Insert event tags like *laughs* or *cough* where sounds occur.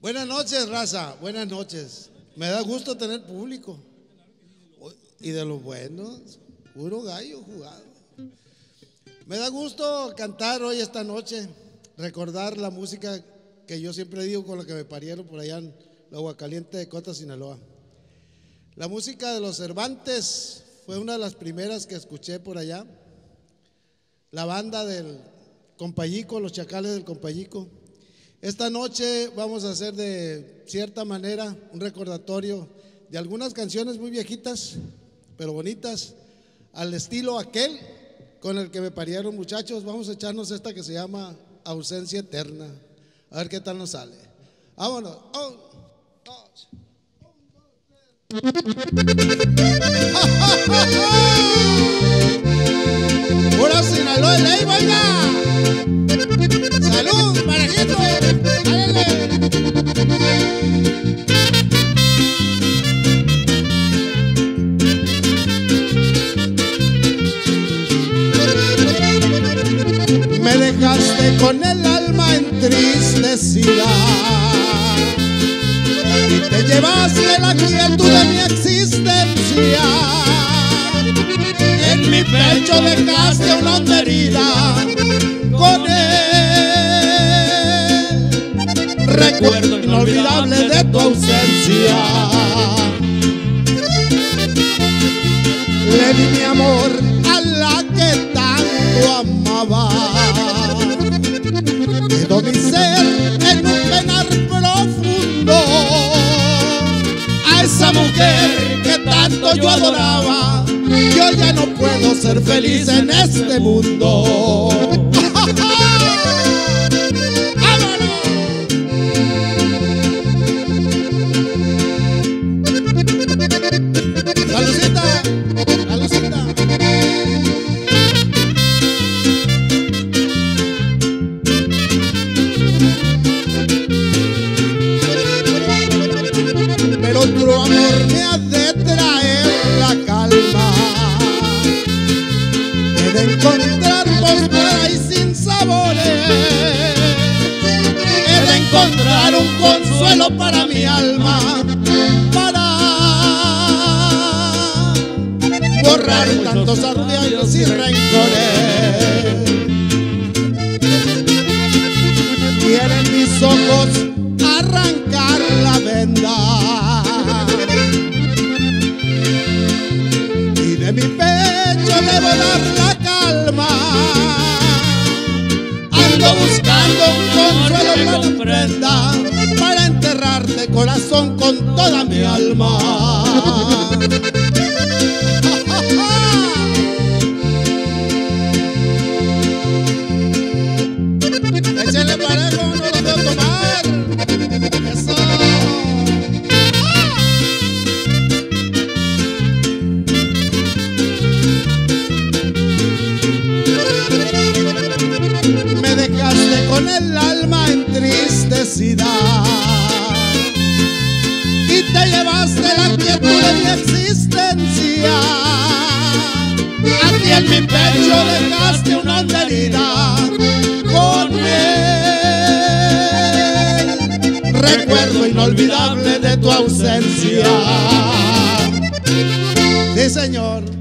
Buenas noches, raza. Buenas noches. Me da gusto tener público. Y de los buenos, puro gallo jugado. Me da gusto cantar hoy esta noche, recordar la música que yo siempre digo con la que me parieron por allá en la Agua Caliente de Cota, Sinaloa. La música de los Cervantes fue una de las primeras que escuché por allá. La banda del Compayico, los Chacales del Compayico. Esta noche vamos a hacer de cierta manera un recordatorio de algunas canciones muy viejitas, pero bonitas, al estilo aquel con el que me parieron muchachos. Vamos a echarnos esta que se llama Ausencia Eterna. A ver qué tal nos sale. Vámonos. Un, dos. *laughs* Sinaloa de ley, Me dejaste con el alma entristecida y te llevaste la quietud de mi existencia. En mi pecho dejaste una herida con él. Recuerdo inolvidable de tu ausencia. Le di mi amor yo adoraba, yo ya no puedo ser feliz en este mundo. He de encontrar por ahí sin sabores. He encontrar un consuelo para mi alma. Para borrar tantos ardiallos y rencores. Ando buscando un consuelo para tu prenda para enterrarte corazón con toda mi alma. El alma entristecida y te llevaste la quietud de mi existencia. Aquí en mi pecho dejaste una herida con él. Recuerdo inolvidable de tu ausencia. Sí, señor.